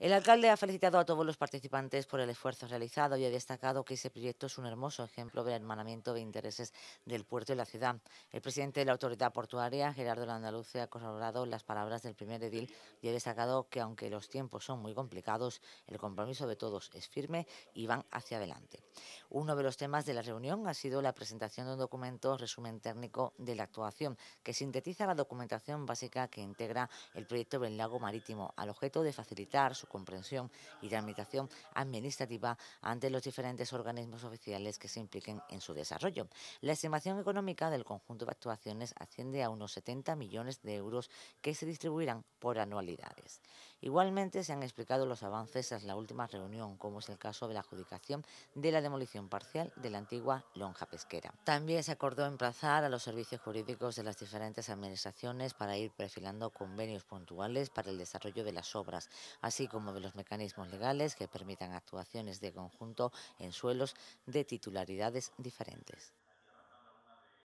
El alcalde ha felicitado a todos los participantes por el esfuerzo realizado y ha destacado que ese proyecto es un hermoso ejemplo del hermanamiento de intereses del puerto y la ciudad. El presidente de la autoridad portuaria, Gerardo Landaluce, ha colaborado las palabras del primer edil y ha destacado que aunque los tiempos son muy complicados, el compromiso de todos es firme y van hacia adelante. Uno de los temas de la reunión ha sido la presentación de un documento resumen técnico de la actuación que sintetiza la documentación básica que integra el proyecto del lago marítimo al objeto de facilitar su comprensión y tramitación administrativa ante los diferentes organismos oficiales que se impliquen en su desarrollo. La estimación económica del conjunto de actuaciones asciende a unos 70 millones de euros que se distribuirán por anualidades. Igualmente se han explicado los avances tras la última reunión, como es el caso de la adjudicación de la demolición parcial de la antigua lonja pesquera. También se acordó emplazar a los servicios jurídicos de las diferentes administraciones para ir perfilando convenios puntuales para el desarrollo de las obras, así como de los mecanismos legales que permitan actuaciones de conjunto en suelos de titularidades diferentes.